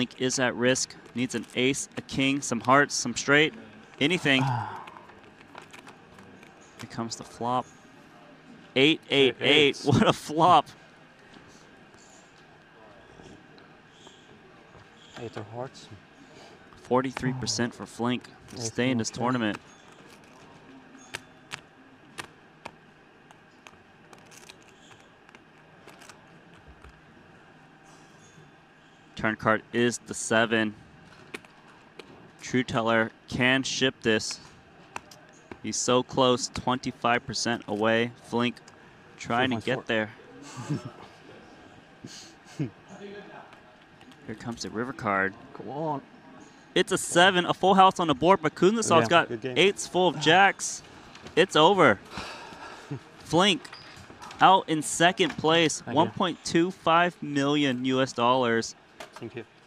Flink is at risk. Needs an ace, a king, some hearts, some straight, anything. Here comes the flop. Eight, eight, eight. What a flop. Eight of hearts. 43% for Flink to stay in this tournament. Turn card is the seven. True Teller can ship this. He's so close, 25% away. Flink trying to 3.4. get there. Here comes the river card. Come on. It's a seven, a full house on the board, but Kuznetsov's Yeah, got good game. eights full of jacks. It's over. Flink out in second place, 1.25 million US dollars. Thank you.